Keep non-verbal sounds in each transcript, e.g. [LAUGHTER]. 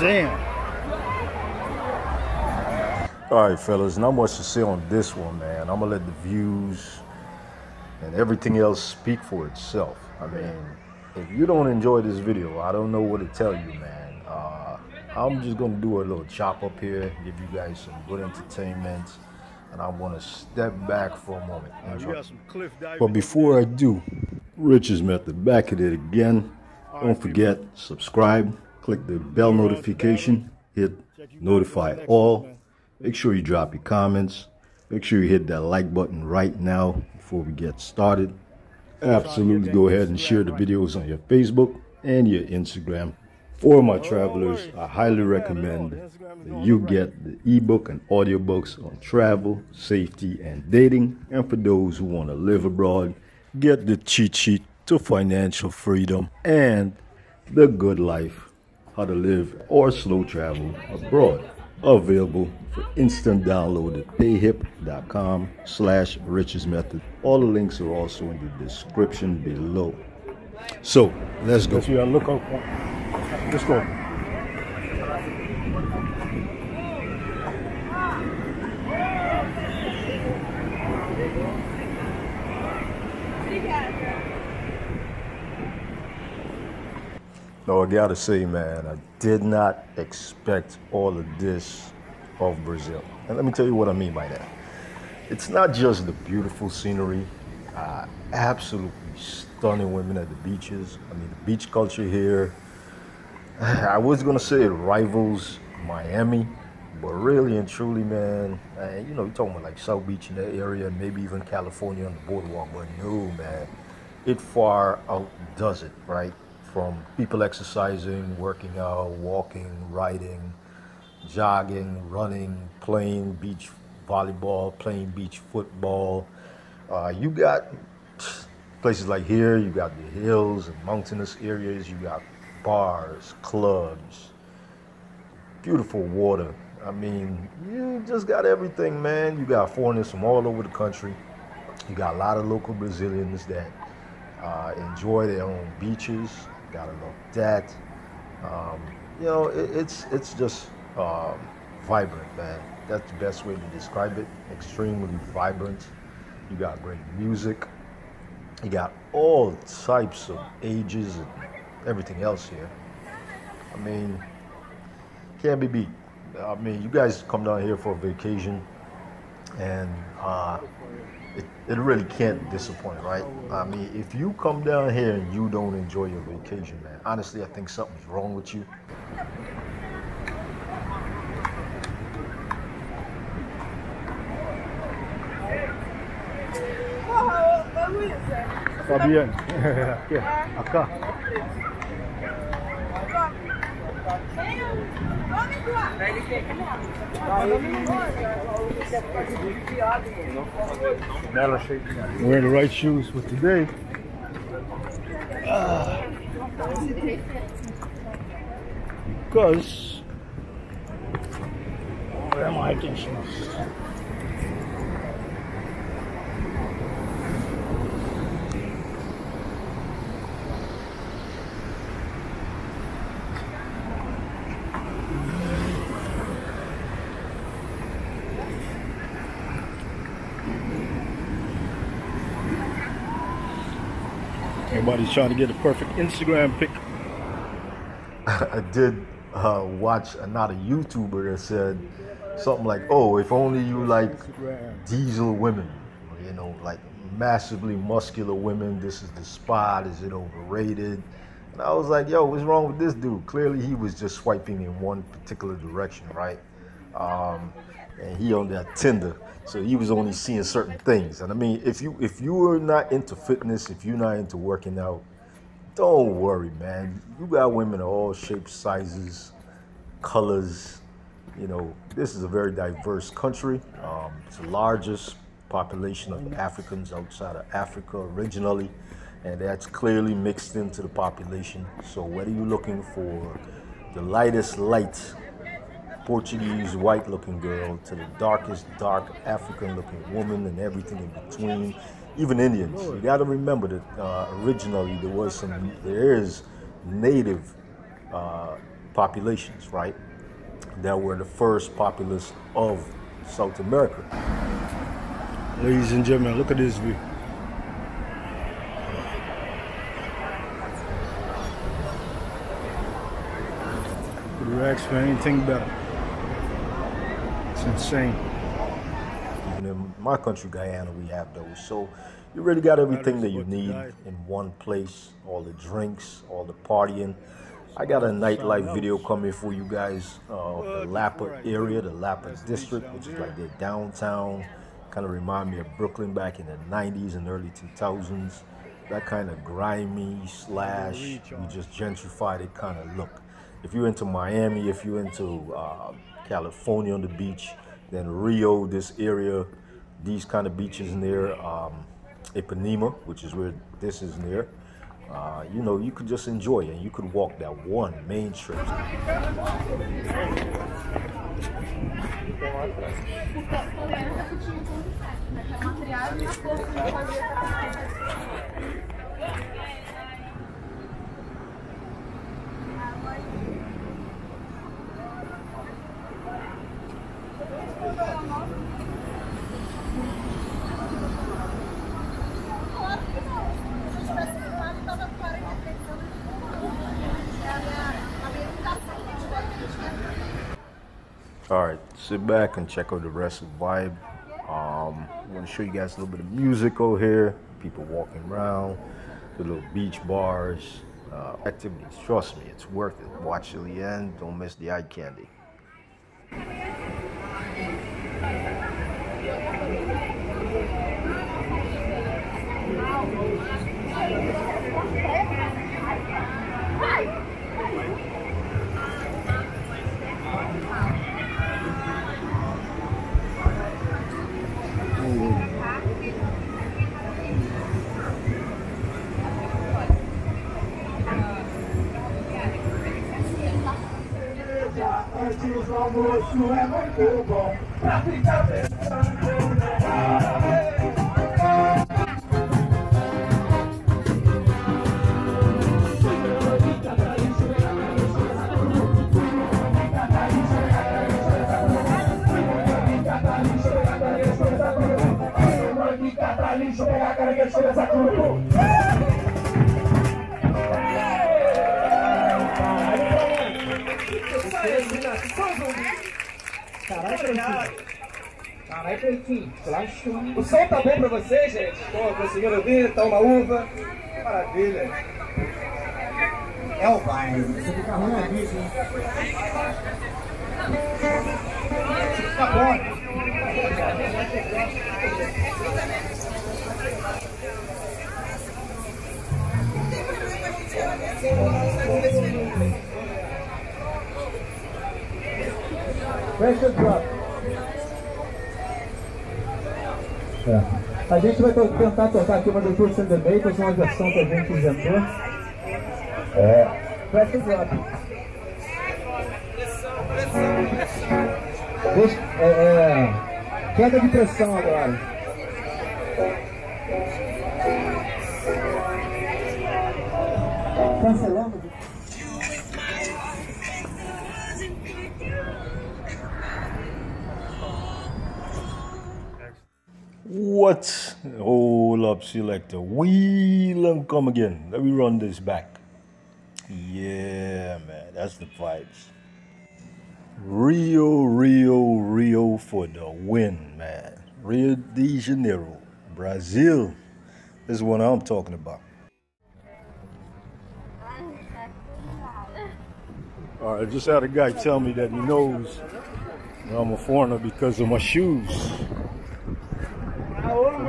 damn. All right, fellas, not much to say on this one, man. I'm gonna let the views and everything else speak for itself. I mean, if you don't enjoy this video, I don't know what to tell you, man. I'm just gonna do a little chop up here, give you guys some good entertainment, and I'm gonna step back for a moment. But before I do, Riches Method back at it again. Don't forget, subscribe, click the bell notification, hit notify all. Make sure you drop your comments. Make sure you hit that like button right now before we get started. Absolutely go ahead and share the videos on your Facebook and your Instagram. For my travelers, I highly recommend that you get the ebook and audiobooks on travel, safety, and dating. And for those who want to live abroad, get the cheat sheet to financial freedom and the good life, how to live or slow travel abroad. Available for instant download at payhip.com slash riches method. All the links are also in the description below. So let's go. Let's see, look up. Let's go. No, I gotta say, man, I did not expect all of this of Brazil. And let me tell you what I mean by that. It's not just the beautiful scenery, uh, absolutely stunning women at the beaches. I mean, the beach culture here, [SIGHS] I was gonna say it rivals Miami, but really and truly, man, you know, you're talking about like South Beach in that area, and maybe even California on the boardwalk, but no, man, it far outdoes it, right? From people exercising, working out, walking, riding, jogging, running, playing beach volleyball, playing beach football. Uh, you got places like here, you got the hills and mountainous areas, you got bars, clubs, beautiful water. I mean, you just got everything, man. You got foreigners from all over the country. You got a lot of local Brazilians that uh, enjoy their own beaches. Gotta love that. Um, you know, it, it's it's just um, vibrant, man. That's the best way to describe it. Extremely vibrant. You got great music. You got all types of ages and everything else here. I mean, can't be beat. I mean, you guys come down here for a vacation, and uh, it, it really can't disappoint, right? I mean, if you come down here and you don't enjoy your vacation, man, honestly, I think something's wrong with you. Fabiano. Aqui, acá. Wearing the right shoes for today. Ah. Because where am I hiking shoes? Everybody's trying to get a perfect Instagram pic. [LAUGHS] I did uh, watch another YouTuber that said something like, "Oh, if only you like diesel women, you know, like massively muscular women. This is the spot. Is it overrated?" And I was like, "Yo, what's wrong with this dude? Clearly, he was just swiping in one particular direction, right?" Um, and he on that Tinder, so he was only seeing certain things. And I mean, if you if you are not into fitness, if you're not into working out, don't worry, man. You got women of all shapes, sizes, colors. You know, this is a very diverse country. Um, it's the largest population of Africans outside of Africa originally, and that's clearly mixed into the population. So whether you're looking for the lightest light Portuguese white looking girl to the darkest dark African looking woman and everything in between, even Indians. You got to remember that uh, originally there was some, there is native uh, populations, right? That were the first populace of South America. Ladies and gentlemen, look at this view. Ask for anything better? It's insane. Even in my country, Guyana, we have those. So you really got everything that you need in one place. All the drinks, all the partying. I got a nightlife video coming for you guys of the Lapa area, the Lapa district, which is like the downtown. Kind of remind me of Brooklyn back in the 90s and early 2000s. That kind of grimy slash, we just gentrified it kind of look. If you're into Miami, if you're into uh, California on the beach, then Rio, this area, these kind of beaches near um, Ipanema, which is where this is near. Uh, you know, you could just enjoy and you could walk that one main strip. All right, sit back and check out the rest of the vibe. Um, I want to show you guys a little bit of music over here. People walking around, the little beach bars, uh, activities. Trust me, it's worth it. Watch till the end. Don't miss the eye candy. ọmọ oṣù ẹgbẹ́ ìkó bọ̀ láti jáde náà. O som tá bom pra vocês, gente? Pô, conseguiram ouvir? Tá uma uva? Maravilha. É o baile. Você fica ruim aqui, hein? Tá bom. Pressure drop. É. A gente vai tentar tocar aqui uma do Tours and the uma versão que a gente inventou. É. Pressure drop. Deixa, é, é, queda de pressão agora. Cancelamos? What? Hold up, selector. Wheel and come again. Let me run this back. Yeah, man, that's the vibes. Rio, Rio, Rio for the win, man. Rio de Janeiro, Brazil. This is what I'm talking about. All right, just had a guy tell me that he knows I'm a foreigner because of my shoes.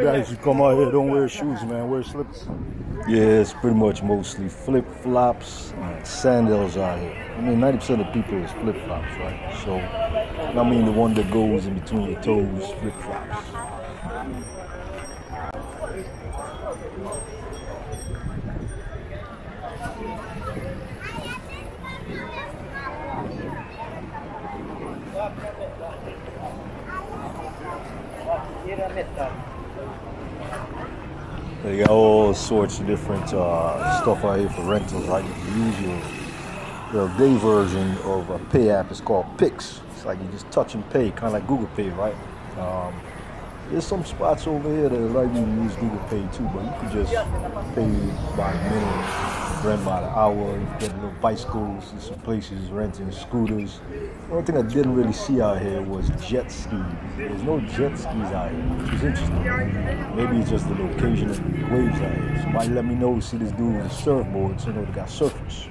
Guys, who come out here, don't wear shoes, man. Wear slippers. Yeah, it's pretty much mostly flip flops and sandals out here. I mean, 90% of people is flip flops, right? So, I mean, the one that goes in between your toes, flip flops. They got all sorts of different uh, stuff out here for rentals, right? The usual, the day version of a pay app is called Pix. It's like you just touch and pay, kind of like Google Pay, right? Um, there's some spots over here that allow you to use Google Pay too, but you could just pay by the minute, rent by the hour, get little bicycles, in some places renting scooters. The only thing I didn't really see out here was jet skis. There's no jet skis out here, which is interesting. Maybe it's just the location of the waves out here. Somebody let me know, see this dude with a surfboard, so you know they got surfers.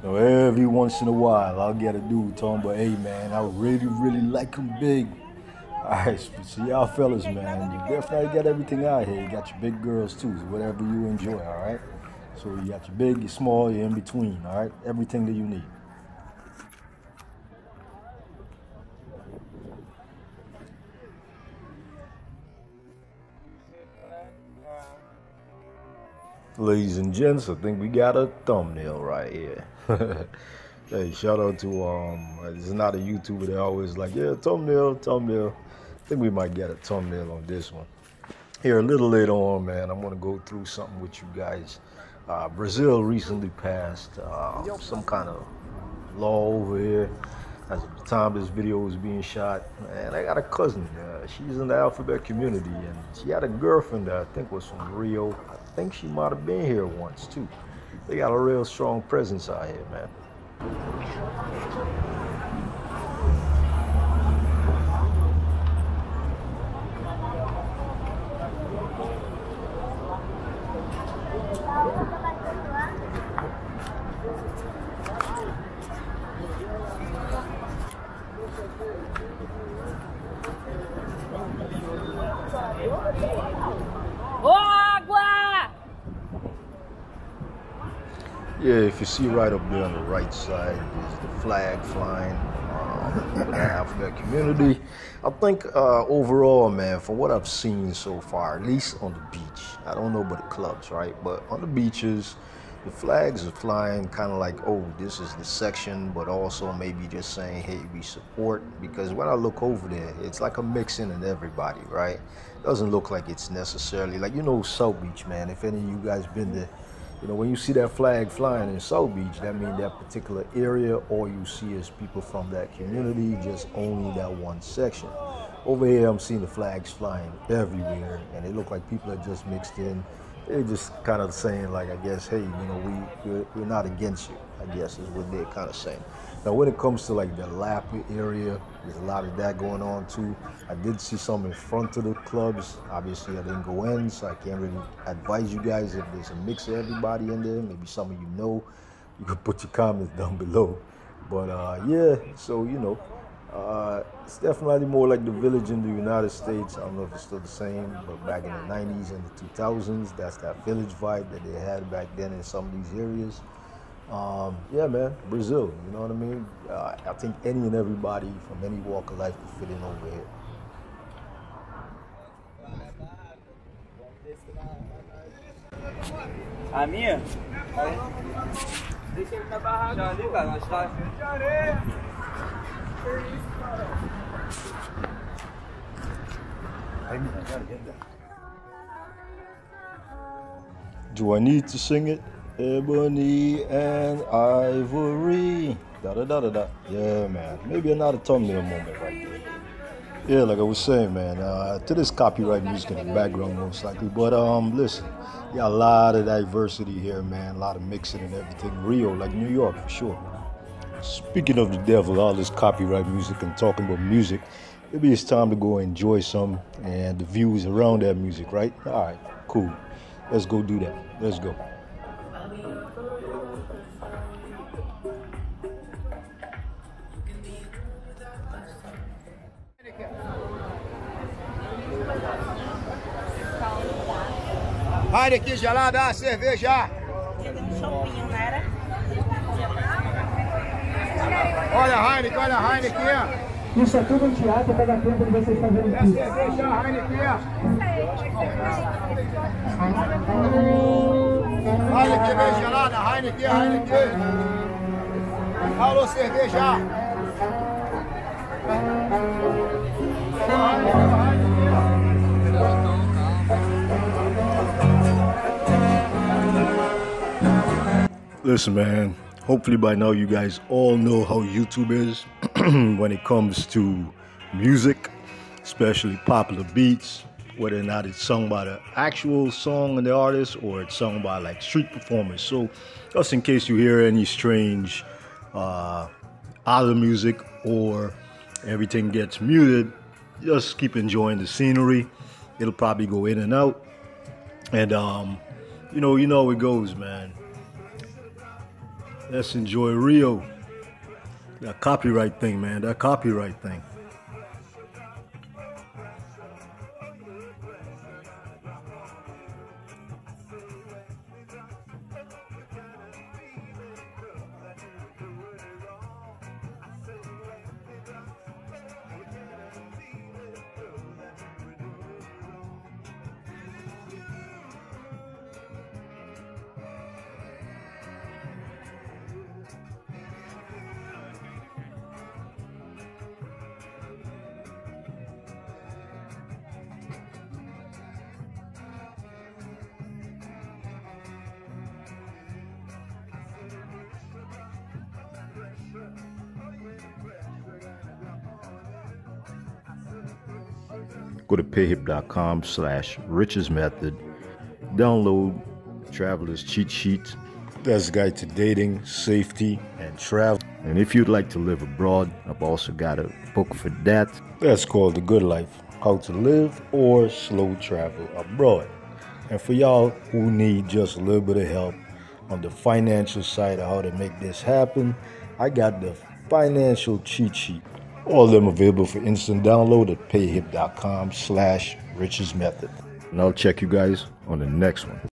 So every once in a while, I'll get a dude talking about, hey man, I really, really like him big. Alright, so y'all fellas, man, you definitely got everything out here. You got your big girls too, whatever you enjoy, alright? So you got your big, your small, your in between, alright? Everything that you need. Ladies and gents, I think we got a thumbnail right here. [LAUGHS] hey, shout out to um it's not a YouTuber that always like, yeah, thumbnail, thumbnail. I think we might get a thumbnail on this one. Here a little later on, man, I'm gonna go through something with you guys. Uh, Brazil recently passed uh, some kind of law over here at the time this video was being shot. And I got a cousin, uh, she's in the alphabet community, and she had a girlfriend that I think was from Rio. I think she might have been here once too. They got a real strong presence out here, man. Ô, água! Yeah, if you see right up there on the right side is the flag flying um, the community. I think uh, overall, man, from what I've seen so far, at least on the beach, I don't know about the clubs, right? But on the beaches, the flags are flying kind of like, oh, this is the section, but also maybe just saying, hey, we support. Because when I look over there, it's like a mixing in everybody, right? Doesn't look like it's necessarily like you know South Beach, man. If any of you guys been there, you know when you see that flag flying in South Beach, that means that particular area, or you see is people from that community, just only that one section. Over here, I'm seeing the flags flying everywhere, and it look like people are just mixed in. They're just kind of saying, like, I guess, hey, you know, we we're, we're not against you. I guess is what they're kind of saying. Now, when it comes to like the Lapa area, there's a lot of that going on too. I did see some in front of the clubs. Obviously, I didn't go in, so I can't really advise you guys if there's a mix of everybody in there. Maybe some of you know. You can put your comments down below. But uh, yeah, so you know, uh, it's definitely more like the village in the United States. I don't know if it's still the same, but back in the 90s and the 2000s, that's that village vibe that they had back then in some of these areas. Um, yeah, man, Brazil, you know what I mean? Uh, I think any and everybody from any walk of life can fit in over here. A minha? Deixa ele na barraca ali, cara. Nós tá... de areia. Do I need to sing it? Ebony and Ivory. Da da da da da. Yeah, man. Maybe another thumbnail moment right there. Yeah, like I was saying, man. Uh, to this copyright music in the background, most likely. But um, listen, you got a lot of diversity here, man. A lot of mixing and everything. Rio, like New York, for sure. Speaking of the devil, all this copyright music and talking about music, maybe it's time to go enjoy some and the views around that music, right? All right, cool. Let's go do that. Let's go. Heineken gelada, cerveja. Olha a Heineken, olha a Heineken. Isso é tudo um teatro para dar tempo de vocês fazerem tudo. Heineken, bem gelada, Heineken, Heineken. Alô, cerveja. Listen, man. Hopefully by now you guys all know how YouTube is [CLEARS THROAT] when it comes to music, especially popular beats, whether or not it's sung by the actual song and the artist or it's sung by like street performers. So just in case you hear any strange uh, other music or everything gets muted, just keep enjoying the scenery. It'll probably go in and out. And um, you know, you know how it goes, man. Let's enjoy Rio. That copyright thing, man. That copyright thing. Go to payhip.com slash riches method. Download Traveler's Cheat Sheet. That's a guide to dating, safety, and travel. And if you'd like to live abroad, I've also got a book for that. That's called The Good Life How to Live or Slow Travel Abroad. And for y'all who need just a little bit of help on the financial side of how to make this happen, I got the financial cheat sheet. All of them available for instant download at payhip.com slash riches method. And I'll check you guys on the next one.